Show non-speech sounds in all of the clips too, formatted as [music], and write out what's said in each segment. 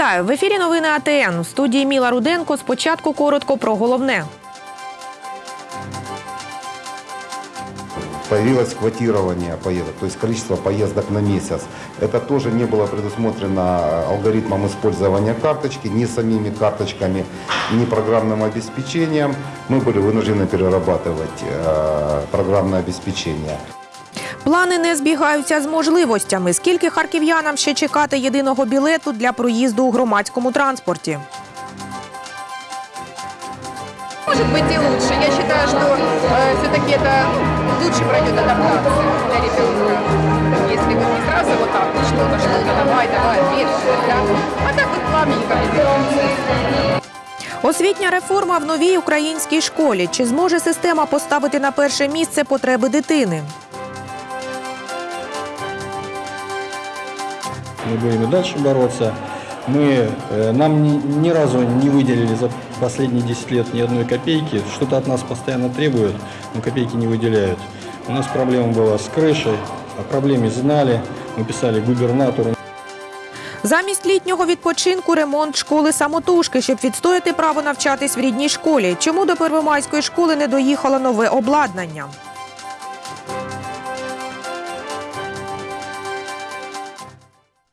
Вітаю в ефірі. Новини АТН у студії Міла Руденко. Спочатку коротко про головне. Появилось квотирование поездок, то есть количество поездок на месяц. Это тоже не было предусмотрено алгоритмом использования карточки, ни самими карточками, ни программным обеспечением. Мы были вынуждены перерабатывать э, программное обеспечение. Плани не збігаються з можливостями. Скільки харків'янам ще чекати єдиного білету для проїзду у громадському транспорті? Может быть и лучше. Я считаю, что э, все-таки это лучше пройдет адаптация для ребенка. Если вот не сразу вот так вот что-то, что-то, давай, давай, ответь, да. А так вот плавненько идет. Освітня реформа в новій українській школі. Чи зможе система поставити на перше місце потреби дитини? Мы будем и дальше бороться. Мы, э, нам ни, ни разу не выделили за последние 10 лет ни одной копейки. Что-то от нас постоянно требуют, но копейки не выделяют. У нас проблема была с крышей, о проблеме знали. Мы писали губернатору. Замість літнього відпочинку ремонт школи самотужки, щоб відстояти право навчатись в рідній школі. Чому до Первомайської школи не доїхало нове обладнання?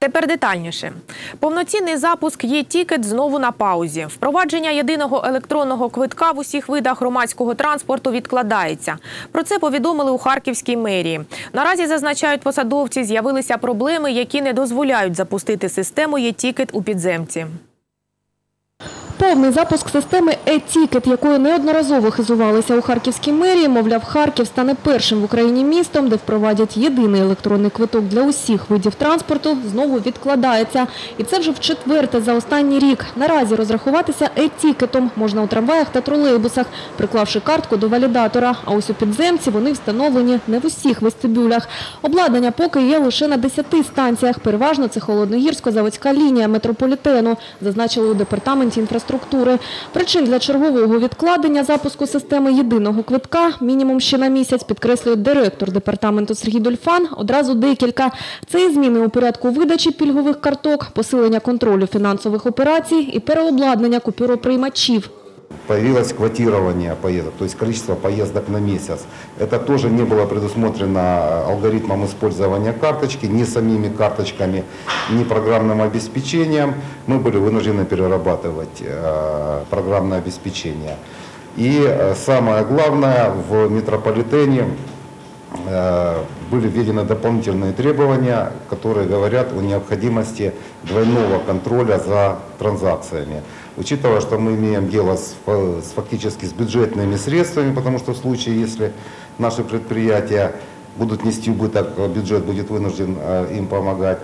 Тепер детальніше. Повноцінний запуск є тікет знову на паузі. Впровадження єдиного електронного квитка в усіх видах громадського транспорту відкладається. Про це повідомили у Харківській мерії. Наразі зазначають посадовці, з'явилися проблеми, які не дозволяють запустити систему є-тікет у підземці. Повний запуск системи «Е-Тікет», якою неодноразово хизувалися у Харківській мерії, мовляв, Харків стане першим в Україні містом, де впровадять єдиний електронний квиток для усіх видів транспорту, знову відкладається. І це вже в четверте за останній рік. Наразі розрахуватися «Е-Тікетом можна у трамваях та тролейбусах, приклавши картку до валідатора. А ось у підземці вони встановлені не в усіх вестибюлях. Обладнання поки є лише на 10 станціях. Переважно це Холодногірсько-Заводська лінія метрополітену, зазначили у департаменті інфраструктури. Причин для чергового відкладення запуску системи єдиного квитка мінімум ще на місяць, підкреслює директор департаменту Сергій Дольфан. Одразу декілька. Це і зміни у порядку видачі пільгових карток, посилення контролю фінансових операцій і переобладнання купюроприймачів. Появилось квотирование поездок, то есть количество поездок на месяц. Это тоже не было предусмотрено алгоритмом использования карточки, ни самими карточками, ни программным обеспечением. Мы были вынуждены перерабатывать э, программное обеспечение. И э, самое главное, в метрополитене э, были введены дополнительные требования, которые говорят о необходимости двойного контроля за транзакциями. Учитывая, что мы имеем дело с, фа- с фактически с бюджетными средствами, потому что в случае, если наши предприятия будут нести убыток, э, бюджет будет вынужден э, им помогать.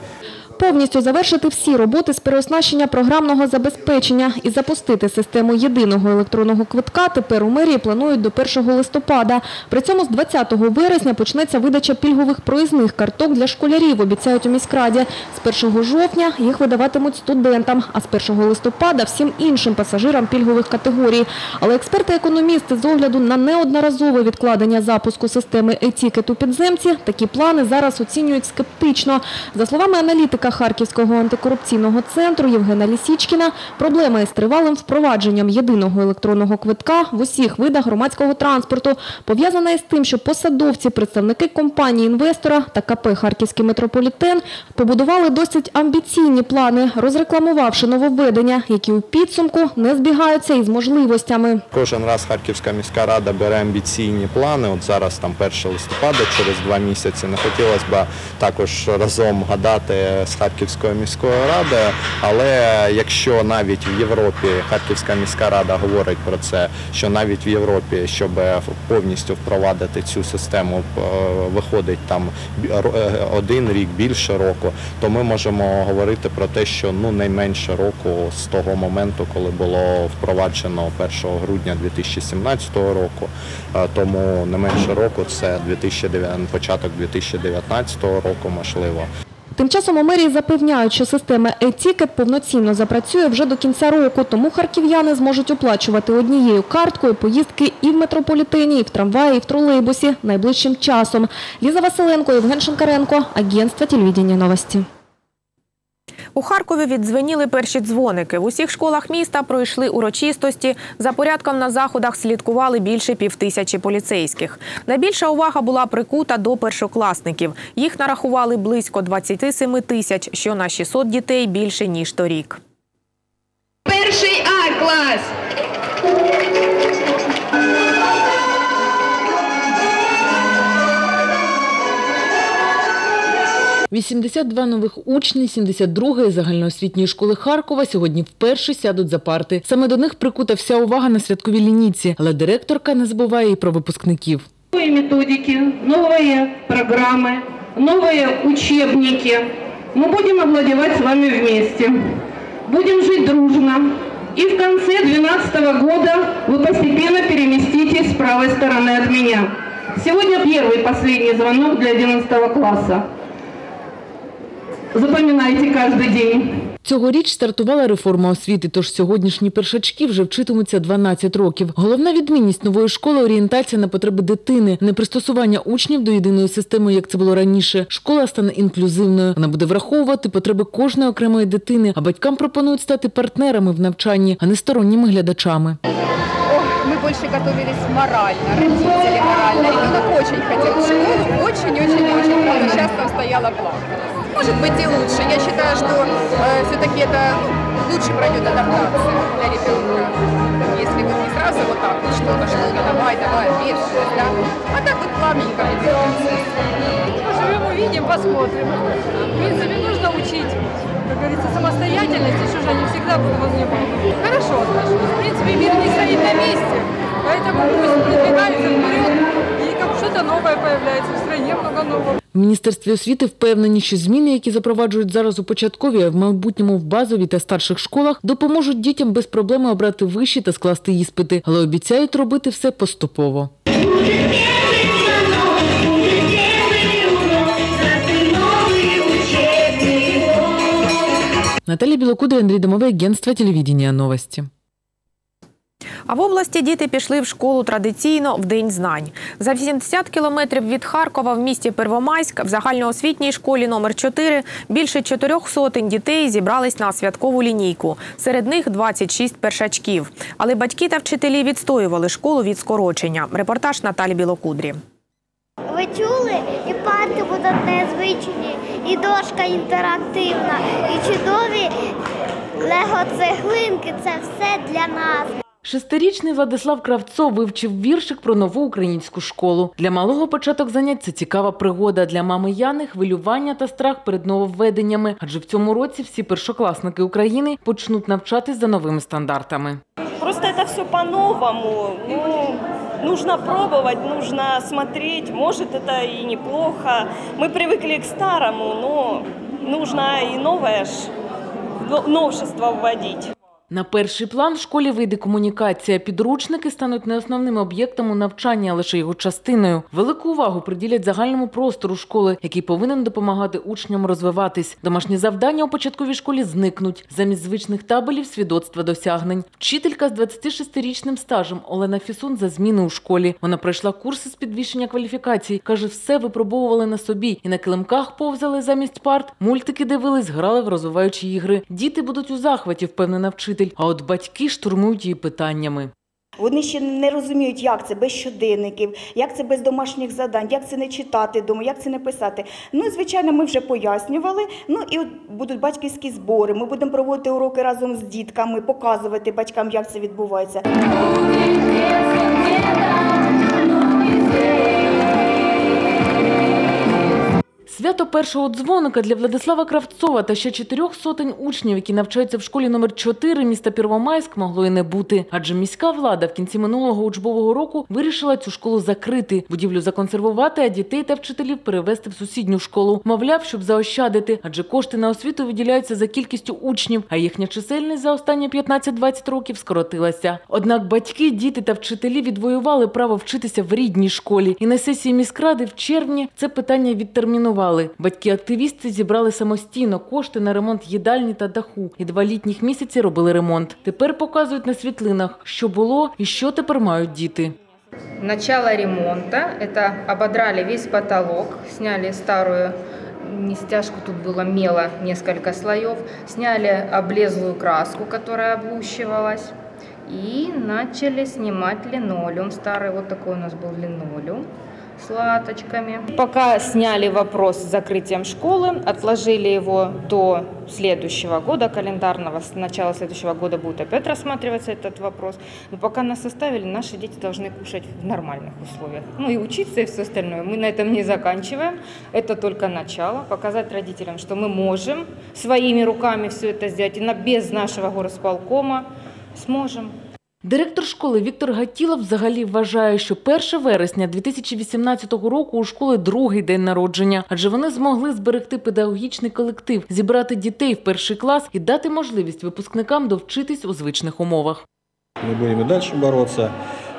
Повністю завершити всі роботи з переоснащення програмного забезпечення і запустити систему єдиного електронного квитка тепер у мерії планують до 1 листопада. При цьому з 20 вересня почнеться видача пільгових проїзних карток для школярів, обіцяють у міськраді. З 1 жовтня їх видаватимуть студентам, а з 1 листопада всім іншим пасажирам пільгових категорій. Але експерти-економісти з огляду на неодноразове відкладення запуску системи «Е-Тікет» у підземці такі плани зараз оцінюють скептично. За словами аналітика Харківського антикорупційного центру Євгена Лісічкіна, проблема із тривалим впровадженням єдиного електронного квитка в усіх видах громадського транспорту пов'язана із тим, що посадовці, представники компанії-інвестора та КП «Харківський метрополітен» побудували досить амбіційні плани, розрекламувавши нововведення, які у підсумку не збігаються із можливостями. Кожен раз Харківська міська рада бере амбіційні плани. От зараз там 1 листопада, через два місяці. Не хотілося б також разом гадати з Харківською міською радою. Але якщо навіть в Європі Харківська міська рада говорить про це, що навіть в Європі, щоб повністю впровадити цю систему, е, виходить там е, один рік, більше року, то ми можемо говорити про те, що ну найменше року з того моменту, коли було впроваджено 1 грудня 2017 року, Е, тому не менше року це 2009, початок 2019 року, можливо. Тим часом у мерії запевняють, що система «Е-Тікет» повноцінно запрацює вже до кінця року, тому харків'яни зможуть оплачувати однією карткою поїздки і в метрополітені, і в трамваї, і в тролейбусі найближчим часом. Ліза Василенко, Євген Шинкаренко, Агентство телевидения новості. У Харкові віддзвеніли перші дзвоники. В усіх школах міста пройшли урочистості. За порядком на заходах слідкували більше півтисячі поліцейських. Найбільша увага була прикута до першокласників. Їх нарахували близько 27 тисяч, що на 600 дітей більше ніж торік. Перший А клас. 82 нових учні 72-ї загальноосвітньої школи Харкова сьогодні вперше сядуть за парти. Саме до них прикута вся увага на святковій лінійці, але директорка не забуває і про випускників. Новые методики, новые программы, новые учебники. Мы будем овладевать с вами вместе. Будем жить дружно. И в конце 2012 года вы постепенно переместитесь с правой стороны от меня. Сегодня первый и последний звонок для 11 класса. Запоминайте каждый день. Цьогоріч стартувала реформа освіти, тож сьогоднішні першачки вже вчитимуться 12 років. Головна відмінність нової школи – орієнтація на потреби дитини, не пристосування учнів до єдиної системи, як це було раніше. Школа стане інклюзивною. Вона буде враховувати потреби кожної окремої дитини, а батькам пропонують стати партнерами в навчанні, а не сторонніми глядачами. Мы больше готовились морально, родители морально. Ребенок очень хотел в школу, очень-очень-очень. Сейчас там стояла планка. Может быть и лучше. Я считаю, что э, все-таки это лучше пройдет адаптация для ребенка. Если вот не сразу вот так что-то, что-то, давай, давай, ответственность, да. А так вот плавненько идет. Поживем, увидим, посмотрим. В принципе, нужно учить, как говорится, самостоятельность, еще же они всегда будут возле мамы. Хорошо отношусь. В принципе, мир не стоит на месте, поэтому пусть продвигается вперед, и что-то новое появляется, в стране много нового. В Міністерстві освіти впевнені, що зміни, які запроваджують зараз у початковій, а в майбутньому в базовій та старших школах, допоможуть дітям без проблеми обрати вищі та скласти іспити, але обіцяють робити все поступово. Наталья Білокуда, Андрій Домовий, агентство телевидения новості. А в області діти пішли в школу традиційно в День знань. За 80 кілометрів від Харкова в місті Первомайськ в загальноосвітній школі номер 4 більше чотирьох сотень дітей зібрались на святкову лінійку. Серед них 26 першачків. Але батьки та вчителі відстоювали школу від скорочення. Репортаж Наталі Білокудрі. Ви чули? І парти будуть незвичні, і дошка інтерактивна, і чудові лего-цеглинки це все для нас. Шестирічний Владислав Кравцов вивчив віршик про нову українську школу. Для малого початок занять це цікава пригода. Для мами Яни хвилювання та страх перед нововведеннями. Адже в цьому році всі першокласники України почнуть навчатись за новими стандартами. Просто это все по-новому. Ну, нужно пробовать, нужно смотреть. Может, это и неплохо. Мы привыкли к старому, но нужно и новое ж, но- новшество вводить. На перший план в школі вийде комунікація. Підручники стануть не основними об'єктами навчання, а лише його частиною. Велику увагу приділять загальному простору школи, який повинен допомагати учням розвиватись. Домашні завдання у початковій школі зникнуть. Замість звичних табелів свідоцтва досягнень. Вчителька з 26-річним стажем Олена Фісун за зміни у школі. Вона пройшла курси з підвищення кваліфікацій. Каже, все випробовували на собі і на килимках повзали замість парт. Мультики дивились, грали в розвиваючі ігри. Діти будуть у захваті, впевнена вчитель. А от батьки штурмують її питаннями. Вони ще не розуміють, як це без щоденників, як це без домашніх завдань, як це не читати вдома, як це не писати. Ну, звичайно, ми вже пояснювали. Ну і от будуть батьківські збори. Ми будемо проводити уроки разом з дітками, показувати батькам, як це відбувається. Свято першого дзвоника для Владислава Кравцова та ще чотирьох сотень учнів, які навчаються в школі номер 4 міста Первомайськ, могло і не бути. Адже міська влада в кінці минулого учбового року вирішила цю школу закрити, будівлю законсервувати, а дітей та вчителів перевести в сусідню школу. Мовляв, щоб заощадити, адже кошти на освіту виділяються за кількістю учнів, а їхня чисельність за останні 15-20 років скоротилася. Однак батьки, діти та вчителі відвоювали право вчитися в рідній школі. І на сесії міськради в червні це питання відтермінували Батьки-активісти зібрали самостійно кошти на ремонт їдальні та даху. І два літніх місяці робили ремонт. Тепер показують на світлинах, що було і що тепер мають діти. Начало ремонта – это ободрали весь потолок, сняли старую не стяжку, тут было мела несколько слоев. Сняли облезлую краску, которая облущивалась. И начали снимать линолеум. Старый вот такой у нас был линолеум С латочками. Пока сняли вопрос с закрытием школы, отложили его до следующего года календарного. С начала следующего года будет опять рассматриваться этот вопрос. Но пока нас составили, наши дети должны кушать в нормальных условиях. Ну и учиться и все остальное. Мы на этом не заканчиваем. Это только начало. Показать родителям, что мы можем своими руками все это сделать. И на, без нашего горосполкома сможем. Директор школи Віктор Гатілов взагалі вважає, що 1 вересня 2018 року у школи другий день народження, адже вони змогли зберегти педагогічний колектив, зібрати дітей в перший клас і дати можливість випускникам довчитись у звичних умовах. Мы будем и дальше бороться.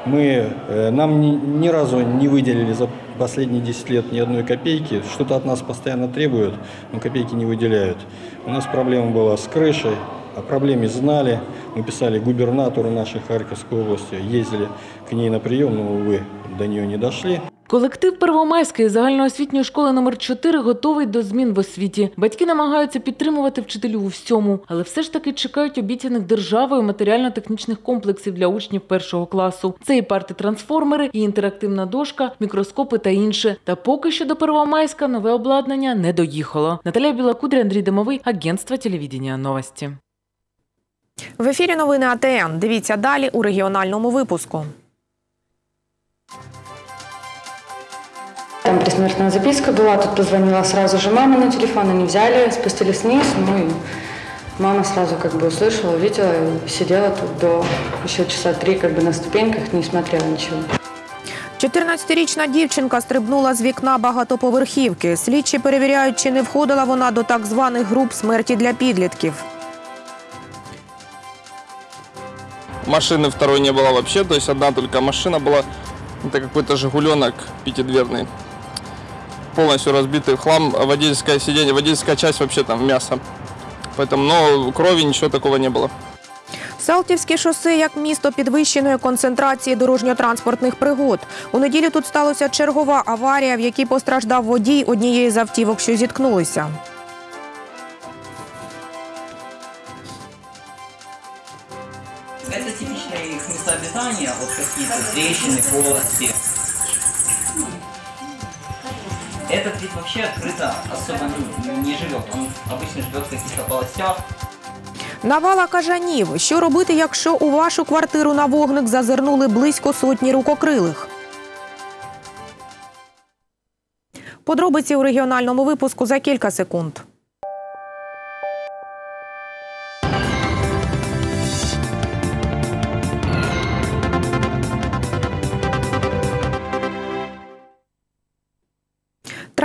Мы, э, нам ни, ни разу не выделили за последние 10 лет ни одной копейки. Что-то от нас постоянно требуют, но копейки не выделяют. У нас проблема была с крышей, о проблеме знали. Мы писали губернатору нашей Харьковской области, ездили к ней на прием, но, увы, до нее не дошли. Колектив Первомайської загальноосвітньої школи номер 4 готовий до змін в освіті. Батьки намагаються підтримувати вчителів у всьому, але все ж таки чекають обіцяних державою матеріально-технічних комплексів для учнів першого класу. Це і парти-трансформери, і інтерактивна дошка, мікроскопи та інше. Та поки що до Первомайська нове обладнання не доїхало. Наталія Білокудря, Андрій Демовий, агентство телевідення новості. В ефірі новини АТН. Дивіться далі у регіональному випуску. Там предсмертная записка была, тут позвонила сразу же мама на телефон, они взяли, спустились вниз, ну и мама сразу как бы услышала, увидела, и сидела тут до еще часа три как бы на ступеньках, не смотрела ничего. 14-річна дівчинка стрибнула з вікна багатоповерхівки. Слідчі перевіряють, чи не входила вона до так званих груп смерті для підлітків. Машины второй не было вообще, то есть одна только машина была. Это какой-то «Жигуленок» пятидверный. Полностью разбитый в хлам. Водительское сиденье, водительская часть вообще там мясо. Поэтому, но крови, ничего такого не было. Салтівське шосе як місто підвищеної концентрації дорожньо-транспортних пригод. У неділю тут сталася чергова аварія, в якій постраждав водій однієї з автівок, що зіткнулися. вот какие-то трещины, полости. Этот вид вообще открыто особо ну, не живет. Он обычно живет в каких-то полостях. Навала кажанів. Що робити, якщо у вашу квартиру на вогник зазирнули близько сотні рукокрилих? Подробиці у регіональному випуску за кілька секунд.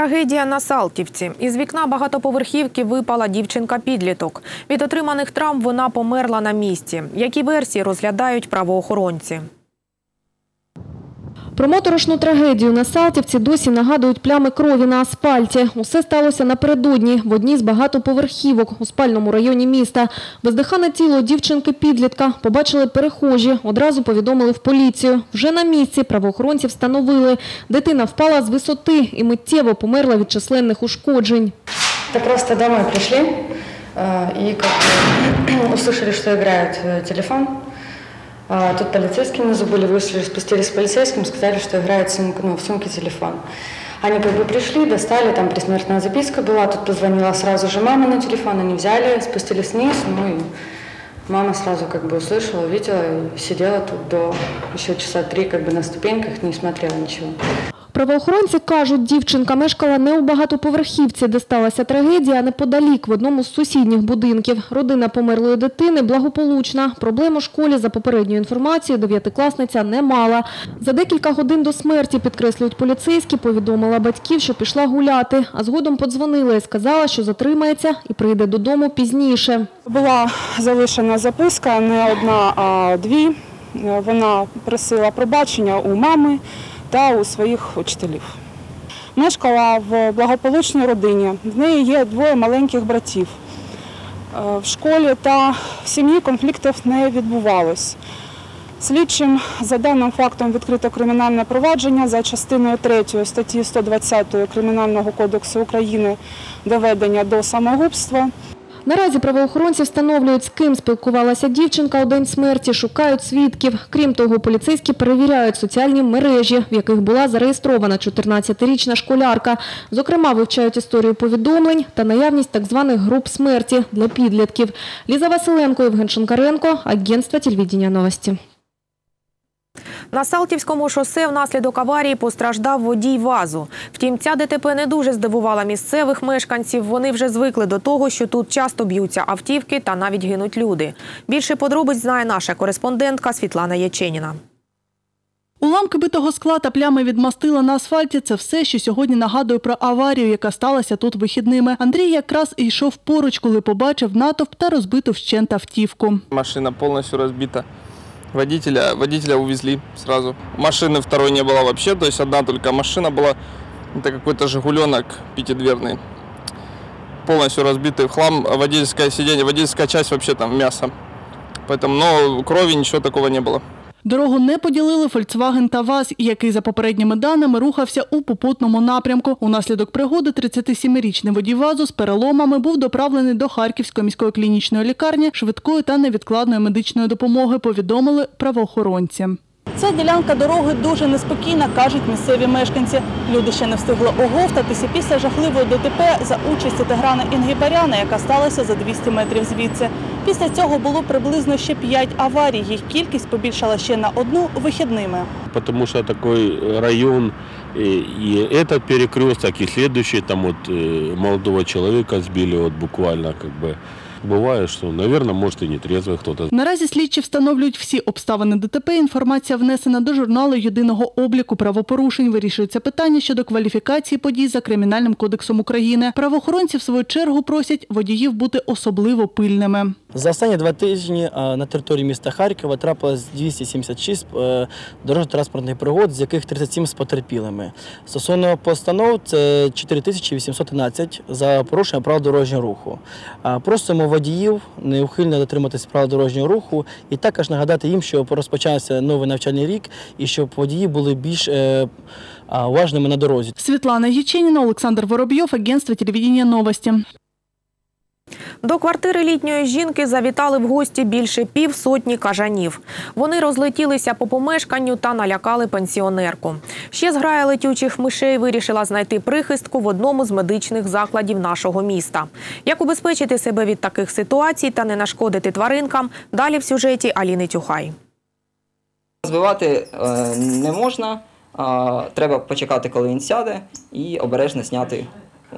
Трагедія на Салтівці. Із вікна багатоповерхівки випала дівчинка-підліток. Від отриманих травм вона померла на місці. Які версії розглядають правоохоронці? Про моторошну трагедію на Салтівці досі нагадують плями крові на асфальті. Усе сталося напередодні в одній з багатоповерхівок у спальному районі міста. Бездихане тіло дівчинки-підлітка побачили перехожі, одразу повідомили в поліцію. Вже на місці правоохоронці встановили. Дитина впала з висоти і миттєво померла від численних ушкоджень. Это просто домой пришли э, и как бы [clears throat] услышали, что играет э, телефон. А Тут полицейские не забыли, вышли, спустились с полицейским, сказали, что играет сумка, ну, в сумке телефон. Они как бы пришли, достали, там предсмертная записка была, тут позвонила сразу же мама на телефон, они взяли, спустились вниз, ну и мама сразу как бы услышала, увидела и сидела тут до еще часа три как бы на ступеньках, не смотрела ничего. Правоохоронці кажуть, дівчинка мешкала не у багатоповерхівці, де сталася трагедія, а неподалік в одному з сусідніх будинків. Родина померлої дитини благополучна. Проблем у школі, за попередньою інформацією, дев'ятикласниця не мала. За декілька годин до смерті, підкреслюють поліцейські, повідомила батьків, що пішла гуляти, а згодом подзвонила і сказала, що затримається і прийде додому пізніше. Була залишена записка не одна, а дві. Вона просила пробачення у мами та у своїх учителів. Мешкала в благополучній родині. В неї є двоє маленьких братів. Е, В школі та в сім'ї конфліктів не відбувалось. Слідчим за даним фактом відкрито кримінальне провадження за частиною 3 статті 120 Кримінального кодексу України доведення до самогубства. Наразі правоохоронці встановлюють, з ким спілкувалася дівчинка у день смерті, шукають свідків. Крім того, поліцейські перевіряють соціальні мережі, в яких була зареєстрована 14-річна школярка. Зокрема, вивчають історію повідомлень та наявність так званих груп смерті для підлітків. Ліза Василенко, Євген Шинкаренко, Агентство телевідення новості. На Салтівському шосе внаслідок аварії постраждав водій ВАЗу. Втім, ця ДТП не дуже здивувала місцевих мешканців. Вони вже звикли до того, що тут часто б'ються автівки та навіть гинуть люди. Більше подробиць знає наша кореспондентка Світлана Яченіна. Уламки битого скла та плями від мастила на асфальті – це все, що сьогодні нагадує про аварію, яка сталася тут вихідними. Андрій якраз і йшов поруч, коли побачив натовп та розбиту вщент автівку. Машина полностью разбита. Водителя, водителя увезли сразу. Машины второй не было вообще, то есть одна только машина была. Это какой-то «Жигуленок» пятидверный. Полностью разбитый в хлам. Водительское сиденье, водительская часть вообще там мясо. Поэтому, но крови, ничего такого не было. Дорогу не поділили Volkswagen та ВАЗ, який за попередніми даними рухався у попутному напрямку. Унаслідок пригоди 37-річний водій ВАЗу з переломами був доправлений до Харківської міської клінічної лікарні швидкої та невідкладної медичної допомоги, повідомили правоохоронці. Ця ділянка дороги дуже неспокійна, кажуть місцеві мешканці. Люди ще не встигли оговтатися після жахливої ДТП за участі Тиграна Інгібаряна, яка сталася за 200 метрів звідси. Після цього було приблизно ще 5 аварій. Їх кількість побільшала ще на одну вихідними. потому что такой район, и, и этот перекресток, и следующий, там вот э, молодого человека сбили вот буквально как бы. Бывает, что, наверное, может и нетрезвый кто-то. Наразі слідчі встановлюють всі обставини ДТП. Інформація внесена до журналу єдиного обліку правопорушень. Вирішується питання щодо кваліфікації подій за Кримінальним кодексом України. Правоохоронці в свою чергу просять водіїв бути особливо пильними. За останні два тижні е, на території міста Харкова трапилось 276 е, дорожньо-транспортних пригод, з яких 37 з потерпілими. Стосовно постанов, це 4813 за порушення правил дорожнього руху. Просимо водіїв неухильно дотриматись правил дорожнього руху і також нагадати їм, що розпочався новий навчальний рік і щоб водії були більш е, уважними на дорозі. Світлана Яченіна, Олександр Воробйов, агентство телевідення новості. До квартири літньої жінки завітали в гості більше півсотні кажанів. Вони розлетілися по помешканню та налякали пенсіонерку. Ще зграя летючих мишей вирішила знайти прихистку в одному з медичних закладів нашого міста. Як убезпечити себе від таких ситуацій та не нашкодити тваринкам? Далі в сюжеті Аліни Тюхай. Збивати е, не можна, треба почекати, коли він сяде, і обережно зняти е,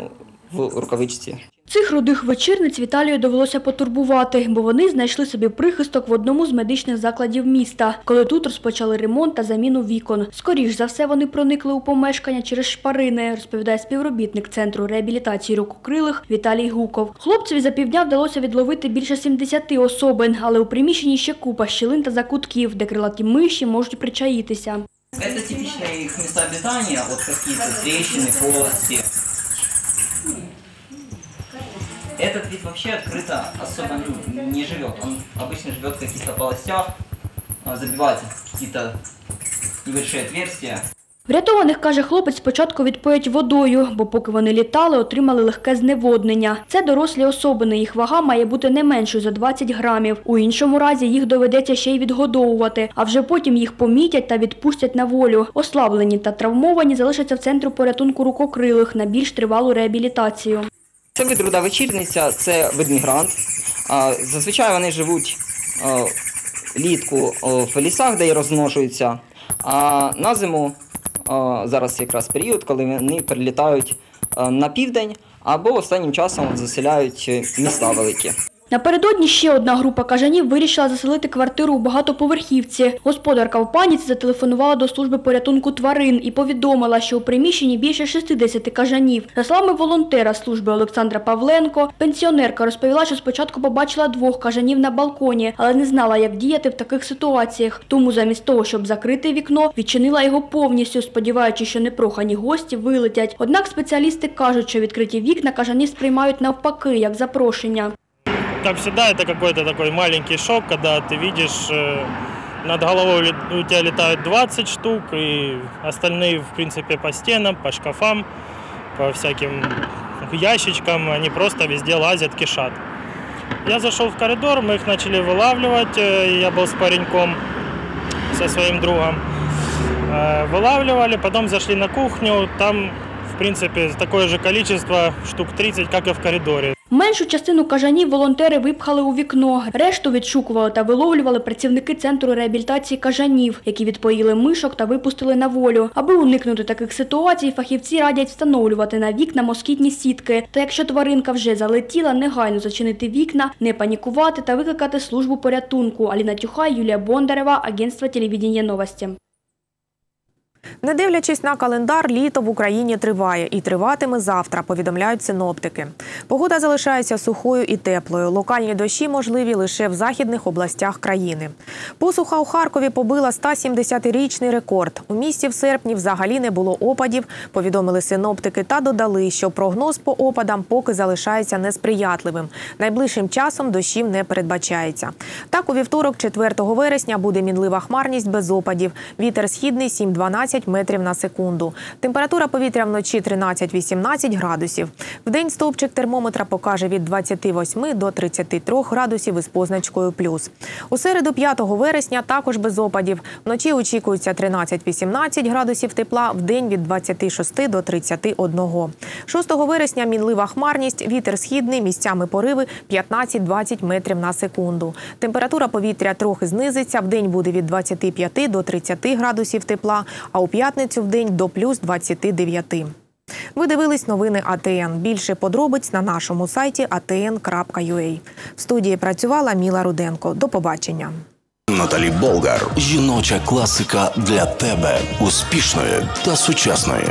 в рукавичці. Цих рудих вечірниць Віталію довелося потурбувати, бо вони знайшли собі прихисток в одному з медичних закладів міста, коли тут розпочали ремонт та заміну вікон. Скоріш за все, вони проникли у помешкання через шпарини, розповідає співробітник центру реабілітації рукокрилих Віталій Гуков. Хлопцеві за півдня вдалося відловити більше 70 особин, але у приміщенні ще купа щілин та закутків, де крилаті миші можуть причаїтися. Это типичные их места обитания, вот какие-то трещины, полости. Этот вид вообще открыто особо ну, не живет. Он обычно живет в каких-то полостях, а, забивает какие-то небольшие отверстия. Врятованих, каже хлопець, спочатку відпоять водою, бо поки вони літали, отримали легке зневоднення. Це дорослі особини, їх вага має бути не меншою за 20 грамів. У іншому разі їх доведеться ще й відгодовувати, а вже потім їх помітять та відпустять на волю. Ослаблені та травмовані залишаться в центру порятунку рукокрилих на більш тривалу реабілітацію. Це вид руда вечірниця, це вид мігрант. Зазвичай вони живуть літку в лісах, де й розмножуються. А на зиму зараз якраз період, коли вони перелітають на південь або останнім часом заселяють міста великі. Напередодні ще одна група кажанів вирішила заселити квартиру у багатоповерхівці. Господарка в паніці зателефонувала до служби порятунку тварин і повідомила, що у приміщенні більше 60 кажанів. За словами волонтера служби Олександра Павленко, пенсіонерка розповіла, що спочатку побачила двох кажанів на балконі, але не знала, як діяти в таких ситуаціях. Тому замість того, щоб закрити вікно, відчинила його повністю, сподіваючись, що непрохані гості вилетять. Однак спеціалісти кажуть, що відкриті вікна кажані сприймають навпаки, як запрошення. Как всегда, это какой-то такой маленький шок, когда ты видишь э, над головой у тебя летают 20 штук, и остальные, в принципе, по стенам, по шкафам, по всяким ящичкам, они просто везде лазят, кишат. Я зашел в коридор, мы их начали вылавливать, э, я был с пареньком, со своим другом. Э, Вылавливали, потом зашли на кухню, там, в принципе, такое же количество, штук 30, как и в коридоре. Меншу частину кажанів волонтери випхали у вікно. Решту відшукували та виловлювали працівники центру реабілітації кажанів, які відпоїли мишок та випустили на волю. Аби уникнути таких ситуацій, фахівці радять встановлювати на вікна москітні сітки. Та якщо тваринка вже залетіла, негайно зачинити вікна, не панікувати та викликати службу порятунку. Аліна Тюхай, Юлія Бондарева, агентство телевідіння новості. Не дивлячись на календар, літо в Україні триває і триватиме завтра, повідомляють синоптики. Погода залишається сухою і теплою. Локальні дощі можливі лише в західних областях країни. Посуха у Харкові побила 170-річний рекорд. У місті в серпні взагалі не було опадів, повідомили синоптики та додали, що прогноз по опадам поки залишається несприятливим. Найближчим часом дощів не передбачається. Так, у вівторок, 4 вересня, буде мінлива хмарність без опадів. Вітер східний 7-12 метрів на секунду. Температура повітря вночі 13-18 градусів. Вдень стовпчик термометра покаже від 28 до 33 градусів із позначкою плюс. У середу 5 вересня також без опадів. Вночі очікується 13-18 градусів тепла, вдень від 26 до 31. 6 вересня мінлива хмарність, вітер східний, місцями пориви 15-20 метрів на секунду. Температура повітря трохи знизиться, вдень буде від 25 до 30 градусів тепла, а у п'ятницю в день до плюс 29. Ви дивились новини АТН. Більше подробиць на нашому сайті atn.ua. В студії працювала Міла Руденко. До побачення. Наталі Болгар. Жіноча класика для тебе. Успішної та сучасної.